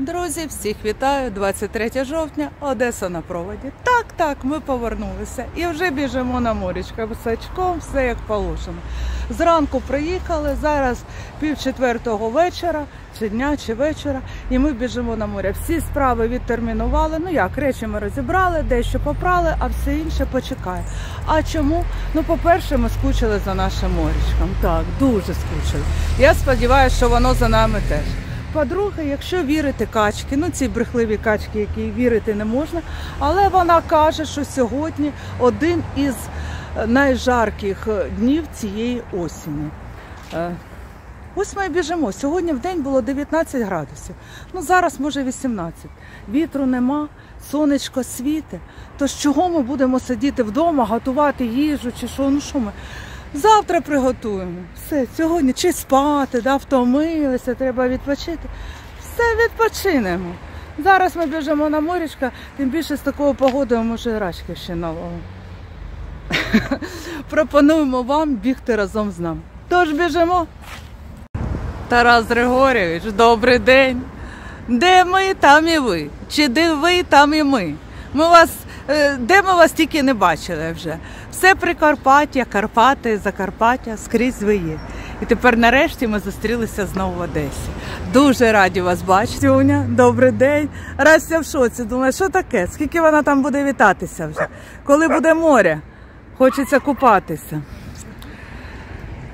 Друзі, всіх вітаю! 23 жовтня, Одеса на проводі. Так, так, ми повернулися і вже біжимо на морічка босачком, все як положено. Зранку приїхали, зараз пів четвертого вечора, чи дня, чи вечора, і ми біжимо на море. Всі справи відтермінували. Ну як, речі ми розібрали, дещо попрали, а все інше почекає. А чому? Ну, по-перше, ми скучили за нашим морічком. Так, дуже скучили. Я сподіваюся, що воно за нами теж. По-друге, якщо вірити качки, ну ці брехливі качки, які вірити не можна, але вона каже, що сьогодні один із е, найжарких е, днів цієї осені. Е, Ось ми біжимо. Сьогодні в день було 19 градусів. Ну зараз може 18. Вітру нема, сонечко світе. То з чого ми будемо сидіти вдома, готувати їжу чи що? Ну що ми? Завтра приготуємо. Все, сьогодні чи спати, да, втомилися, треба відпочити. Все відпочинемо. Зараз ми біжимо на морічка, тим більше з такою погодою може рачки ще наловимо. Пропонуємо вам бігти разом з нами. Тож біжимо. Тарас Григорійович, добрий день. Де ми, там і ви. Чи де ви, там і ми. Ми вас, де ми вас тільки не бачили вже. Все Прикарпаття, Карпати, Закарпаття, скрізь ви є. І тепер нарешті ми зустрілися знову в Одесі. Дуже раді вас бачити, Уня. Добрий день. Рася в шоці. Думаю, що таке? Скільки вона там буде вітатися вже? Коли буде море? Хочеться купатися.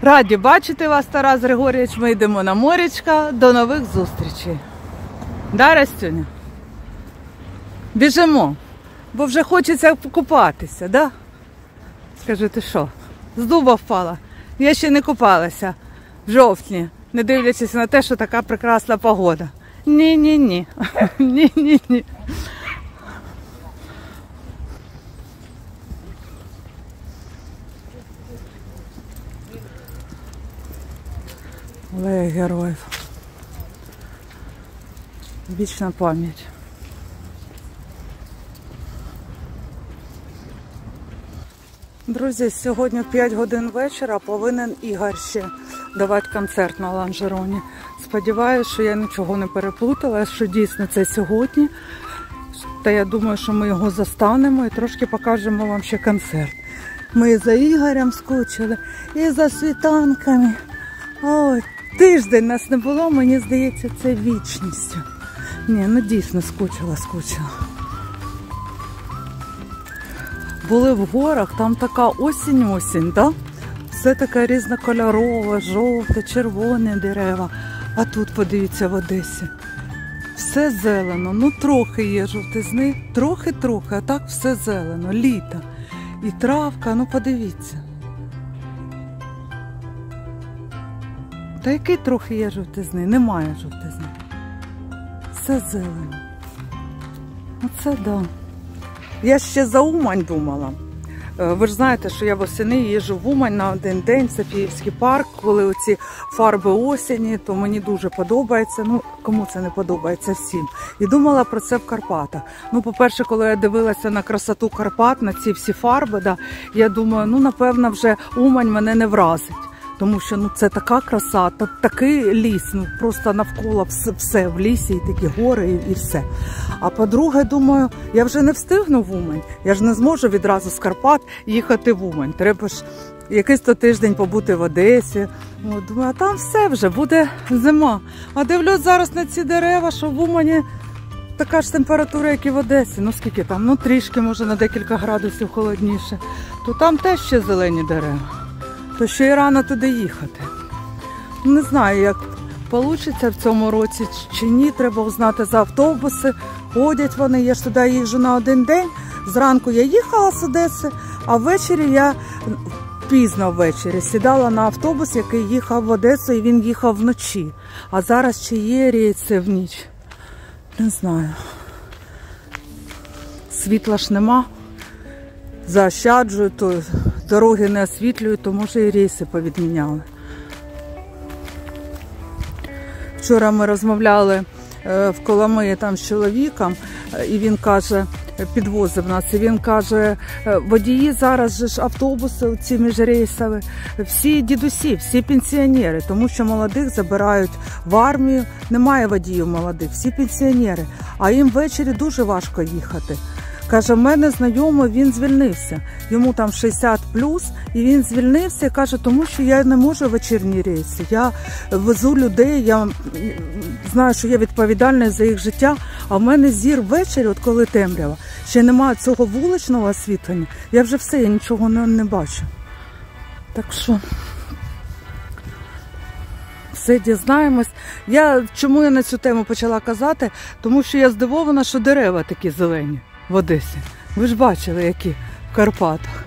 Раді бачити вас, Тарас Григорійович. Ми йдемо на морячка. До нових зустрічей. Да, Растюня? Біжимо, бо вже хочеться купатися, да? Скажи, ти що? З дуба впала. Я ще не купалася в жовтні, не дивлячись на те, що така прекрасна погода. Ні-ні-ні. Ні-ні-ні. Але героїв. Вічна пам'ять. Друзі, сьогодні в 5 годин вечора повинен Ігор ще давати концерт на ланжероні. Сподіваюся, що я нічого не переплутала, що дійсно це сьогодні. Та я думаю, що ми його застанемо і трошки покажемо вам ще концерт. Ми за Ігорем скучили, і за світанками. Ой, тиждень нас не було, мені здається, це вічністю. Ні, ну дійсно скучила, скучила. Були в горах, там така осінь-осінь, да? все таке різнокольорове, жовте, червоне дерева. А тут, подивіться, в Одесі. Все зелено, ну трохи є жовтизни, трохи-трохи, а так все зелено, літо. І травка, ну подивіться. Та який трохи є жовтизни? Немає жовтизни. Все зелено. Оце да. Я ще за Умань думала. Е, Ви ж знаєте, що я восени їжджу в Умань на один день, це Київський парк, коли оці фарби осені, то мені дуже подобається. Ну, кому це не подобається всім. І думала про це в Карпатах. Ну, по-перше, коли я дивилася на красоту Карпат, на ці всі фарби, да, я думаю, ну напевно, вже Умань мене не вразить. Тому що ну це така краса, та такий ліс, ну просто навколо все, все в лісі, і такі гори, і, і все. А по-друге, думаю, я вже не встигну в Умань. Я ж не зможу відразу з Карпат їхати в Умань. Треба ж якийсь то тиждень побути в Одесі. От, думаю, а там все вже буде зима. А дивлюсь зараз на ці дерева, що в Умані така ж температура, як і в Одесі. Ну скільки там? Ну трішки, може, на декілька градусів холодніше. То там теж ще зелені дерева то ще й рано туди їхати. Не знаю, як вийде в цьому році чи ні. Треба узнати за автобуси. Ходять вони, я ж туди їжджу на один день. Зранку я їхала з Одеси, а ввечері я пізно ввечері сідала на автобус, який їхав в Одесу, і він їхав вночі. А зараз чи є рейси в ніч? Не знаю. Світла ж нема. Заощаджую, то дороги не освітлюють, то може і рейси повідміняли. Вчора ми розмовляли в Коломиї там з чоловіком, і він каже, е, підвозив нас. І він каже: е, водії зараз же ж автобуси ці міжрейсові, всі дідусі, всі пенсіонери, тому що молодих забирають в армію. Немає водіїв молодих, всі пенсіонери. А їм ввечері дуже важко їхати. Каже, в мене знайомий, він звільнився. Йому там 60 плюс, і він звільнився. Каже, тому що я не можу вечірні рейси. Я везу людей, я знаю, що я відповідальна за їх життя. А в мене зір ввечері, от коли темрява, ще немає цього вуличного освітлення. Я вже все, я нічого не, не бачу. Так що. Все дізнаємось. Я чому я на цю тему почала казати? Тому що я здивована, що дерева такі зелені в Одесі. Ви ж бачили, які в Карпатах.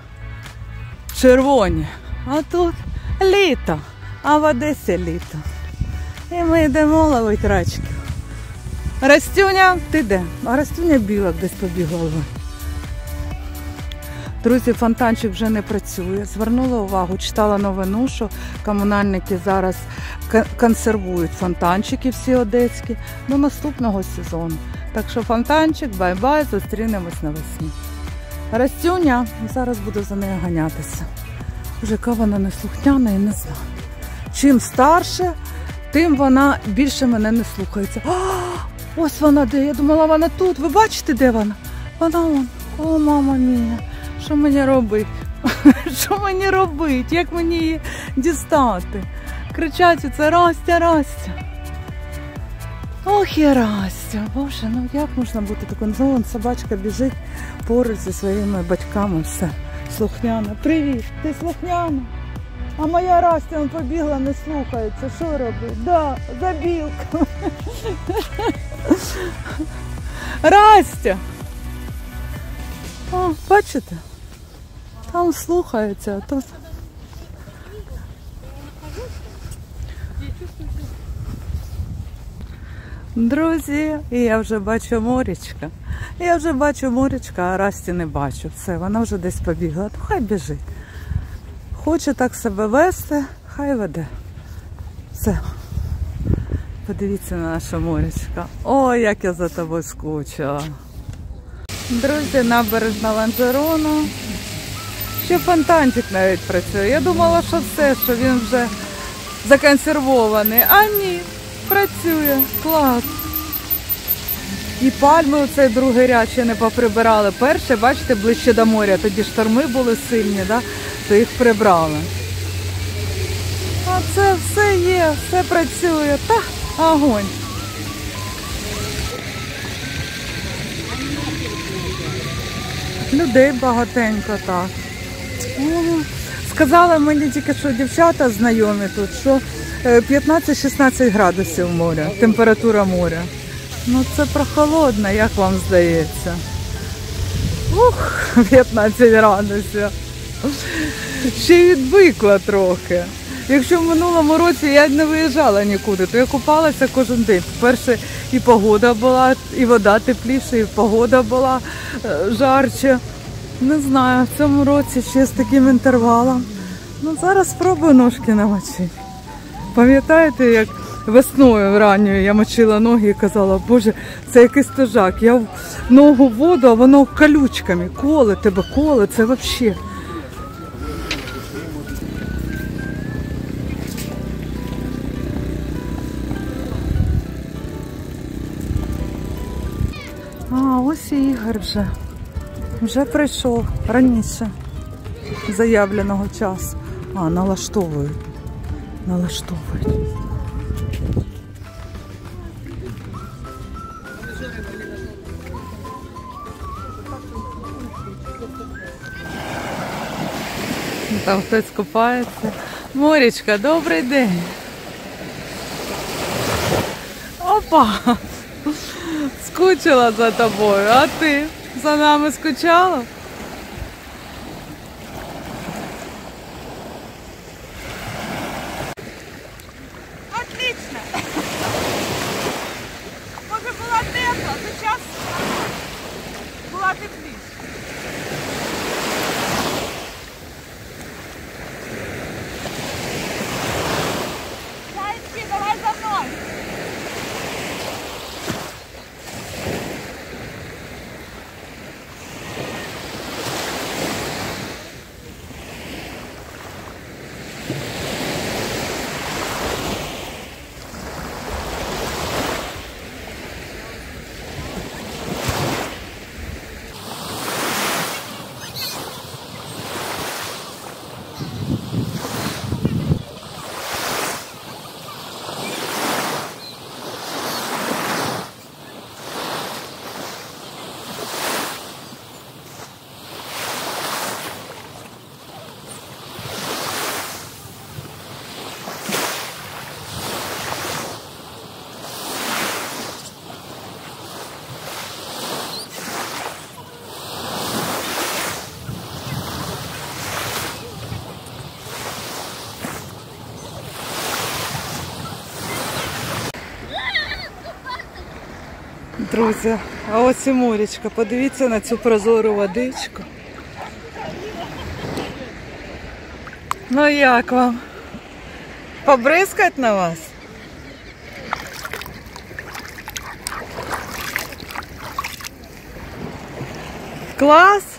Червоні. А тут літо, а в Одесі літо. І ми йдемо ловити рачки. Растюня, ти де? А Растюня білок десь побігла. Друзі, фонтанчик вже не працює. Звернула увагу, читала новину, що комунальники зараз консервують фонтанчики всі одеські до наступного сезону. Так що фонтанчик, bye-bye, зустрінемось навесні. Растюня, зараз буду за нею ганятися. Вже яка вона неслухняна і не знаю. Чим старше, тим вона більше мене не слухається. А, ось вона де. Я думала, вона тут. Ви бачите, де вона? Вона вон. О, мама мія. Що мені робити? Що мені робити? Як мені її дістати? Кричать це Растя, Растя. Ох, і Растя, боже, ну як можна бути такою? Ну, вон собачка біжить поруч зі своїми батьками, все. Слухняна. Привіт, ти слухняна? А моя Растя он побігла, не слухається. Що робить? Да, забілка. Растя! О, бачите? Там слухається, а. Друзі, і я вже бачу морічка. Я вже бачу морічка, а Расті не бачу. Все, вона вже десь побігла. То хай біжить. Хоче так себе вести, хай веде. Все. Подивіться на наша морічка. Ой, як я за тобою скучила. Друзі, набережна Ланжерону. Ще фонтанчик навіть працює. Я думала, що все, що він вже законсервований. А ні, працює. Клас. І пальми оцей другий ряд ще не поприбирали. Перше, бачите, ближче до моря. Тоді шторми були сильні, да? то їх прибрали. А це все є, все працює. Та огонь. Людей багатенько так. Сказали мені тільки, що дівчата знайомі тут, що 15-16 градусів моря, температура моря. Ну це прохолодно, як вам здається. Ух, 15 градусів. Ще й відвикла трохи. Якщо в минулому році я не виїжджала нікуди, то я купалася кожен день. Перше і погода була, і вода тепліша, і погода була е, жарче. Не знаю, в цьому році ще з таким інтервалом. Ну зараз спробую ножки намочити. Пам'ятаєте, як весною ранньою я мочила ноги і казала, боже, це якийсь тожак. Я в ногу воду, а воно колючками. Коле тебе, коле, це взагалі. А, ось і Ігор вже. Вже прийшов раніше заявленого часу. А, налаштовують. Налаштовують. Там хтось купається. Морічка, добрий день. Опа! Скучила за тобою, а ти за нами скучала? Друзі, а ось і морічка. Подивіться на цю прозору водичку. Ну як вам? Побризкать на вас? Клас!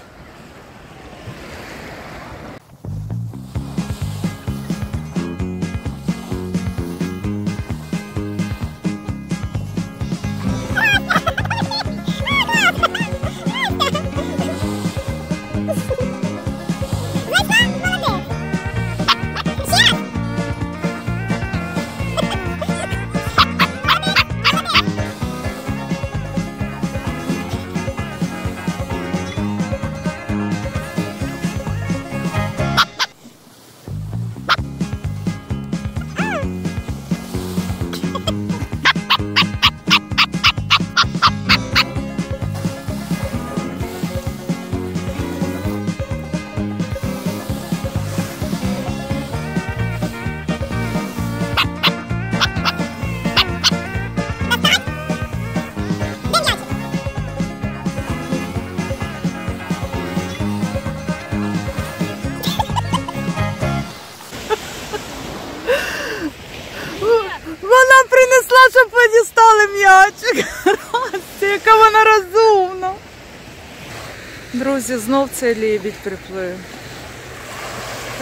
Друзі, знов цей лебідь приплив.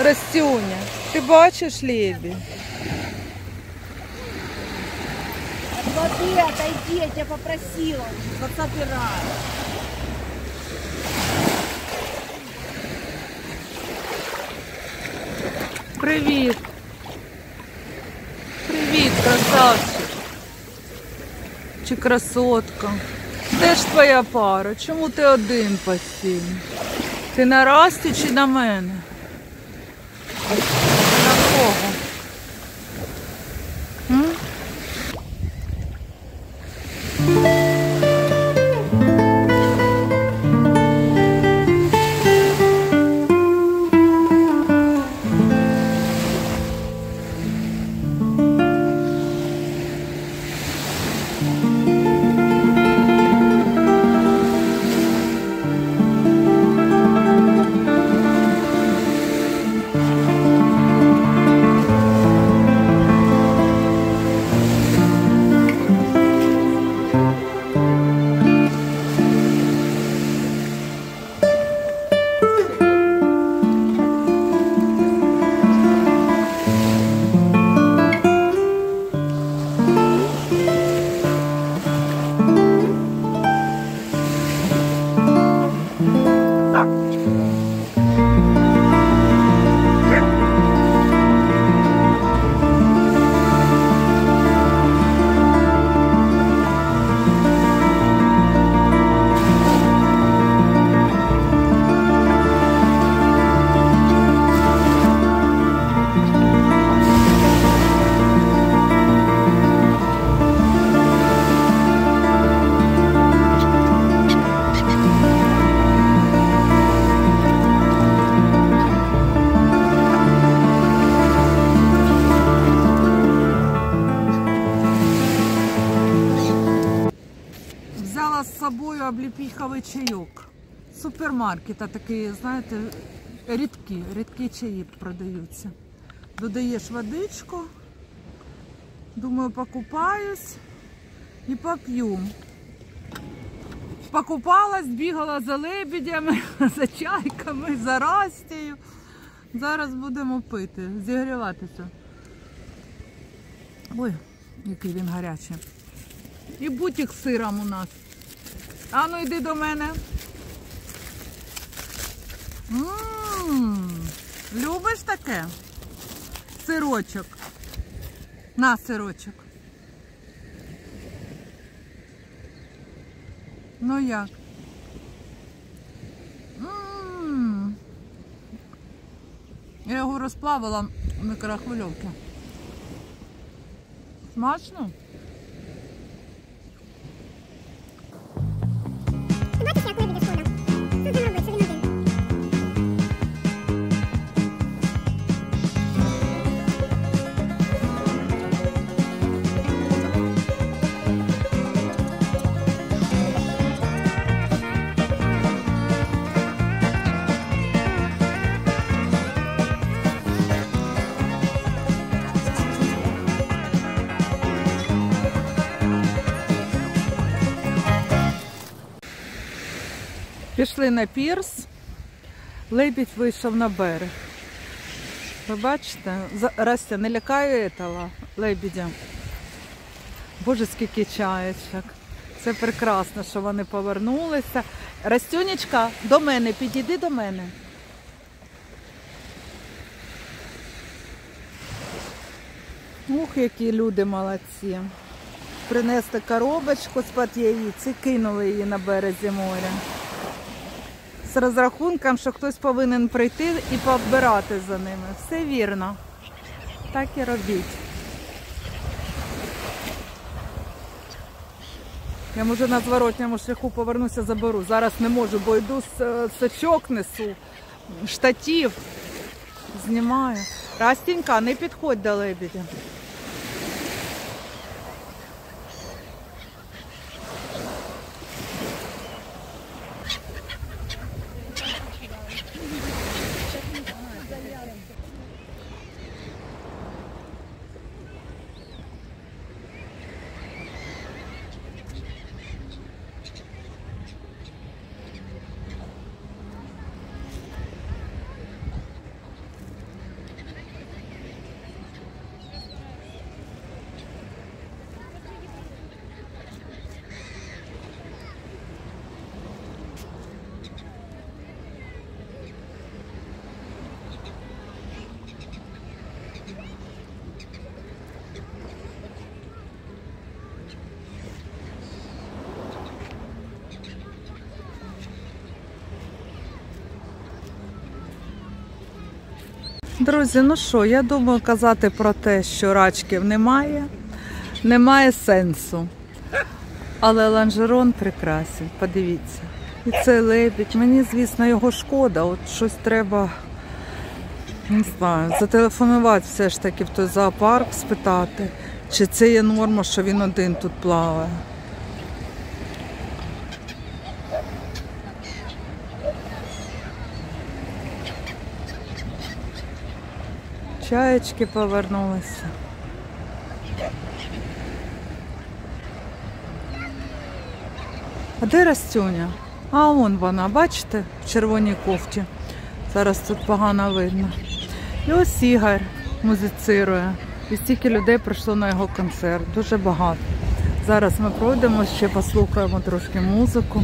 Растюня, ти бачиш лебідь? От воды отойди, я тебя попросила 20 раз. Привіт. Привіт, красавчик. Чи красотка. Де ж твоя пара? Чому ти один постійно? Ти на Расті чи на мене? Супермаркета такі, знаєте, рідкі, рідкі чаї продаються. Додаєш водичку, думаю, покупаюсь і поп'ю. Покупалась, бігала за лебедями, за чайками, за растію. Зараз будемо пити, зігріватися. Ой, який він гарячий. І бутик з сиром у нас. Ану, йди до мене. М, Любиш таке? Сирочок. На сирочок. Ну як? М. Я його розплавила в мікрохвильовці. Смачно? Пішли на пірс. Лебідь вийшов на берег. Ви бачите, Растя не лякає этого лебідя. Боже, скільки чаєчок. Це прекрасно, що вони повернулися. Растюнечка, до мене, підійди до мене. Ух, які люди молодці. Принесли коробочку з-під яїць і кинули її на березі моря. З розрахунком, що хтось повинен прийти і пооббирати за ними. Все вірно. Так і робіть. Я може на зворотньому шляху повернуся, заберу. Зараз не можу, бо йду з е, сачок несу, штатів знімаю. Растінька, не підходь до лебедя. Друзі, ну що, я думаю, казати про те, що рачків немає, немає сенсу. Але ланжерон прекрасний, подивіться. І це лебідь. Мені, звісно, його шкода. От щось треба, не знаю, зателефонувати все ж таки в той зоопарк, спитати, чи це є норма, що він один тут плаває. Чаєчки повернулися. А де Растюня? А он вона, бачите, в червоній кофті. Зараз тут погано видно. І ось Ігор музицирує. І стільки людей прийшло на його концерт. Дуже багато. Зараз ми пройдемо, ще послухаємо трошки музику.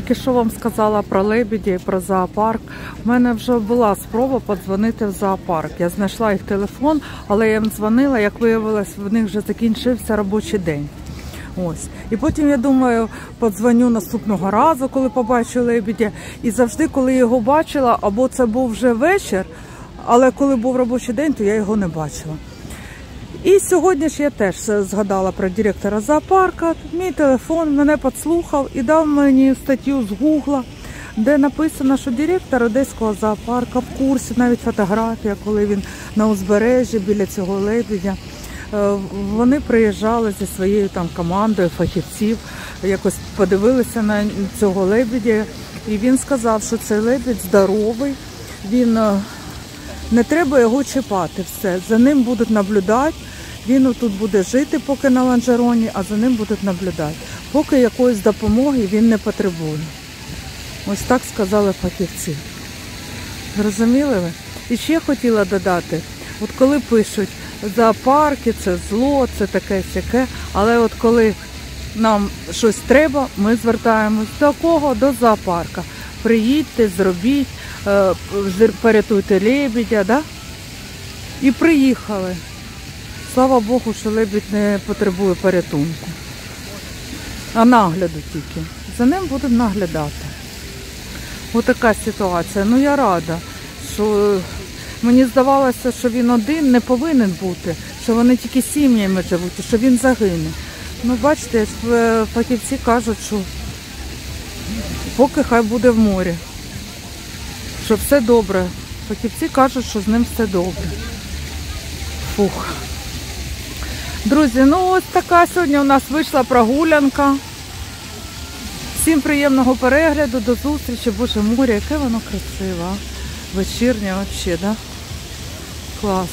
Тільки що вам сказала про лебеді, про зоопарк. У мене вже була спроба подзвонити в зоопарк. Я знайшла їх телефон, але я їм дзвонила, як виявилось, в них вже закінчився робочий день. Ось. І потім я думаю, подзвоню наступного разу, коли побачу лебедя. І завжди, коли його бачила, або це був вже вечір, але коли був робочий день, то я його не бачила. І сьогодні ж я теж згадала про директора зоопарка. Мій телефон мене підслухав і дав мені статтю з Гугла, де написано, що директор одеського зоопарка в курсі, навіть фотографія, коли він на узбережжі біля цього лебедя. Е, Вони приїжджали зі своєю там командою фахівців, якось подивилися на цього лебедя, і він сказав, що цей лебідь здоровий. Він е, не треба його чіпати. Все за ним будуть наблюдати. Він тут буде жити, поки на ланжероні, а за ним будуть наблюдати. Поки якоїсь допомоги він не потребує. Ось так сказали фахівці. Зрозуміли ви? І ще хотіла додати: от коли пишуть зоопарки, це зло, це таке сяке, але от коли нам щось треба, ми звертаємось до кого? До зоопарка. Приїдьте, зробіть, е, порятуйте лебедя, да? І приїхали. Слава Богу, що лебідь не потребує порятунку. А нагляду тільки. За ним будуть наглядати. Отака ситуація. Ну я рада, що е, мені здавалося, що він один не повинен бути, що вони тільки сім'ями живуть, що він загине. Ну, бачите, е, фахівці кажуть, що поки хай буде в морі. Що все добре. Фахівці кажуть, що з ним все добре. Фух. Друзі, ну ось така сьогодні у нас вийшла прогулянка. Всім приємного перегляду, до зустрічі. Боже, море, яке воно красиве. Вечірнє взагалі, да? Клас.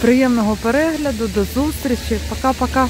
Приємного перегляду, до зустрічі. Пока-пока.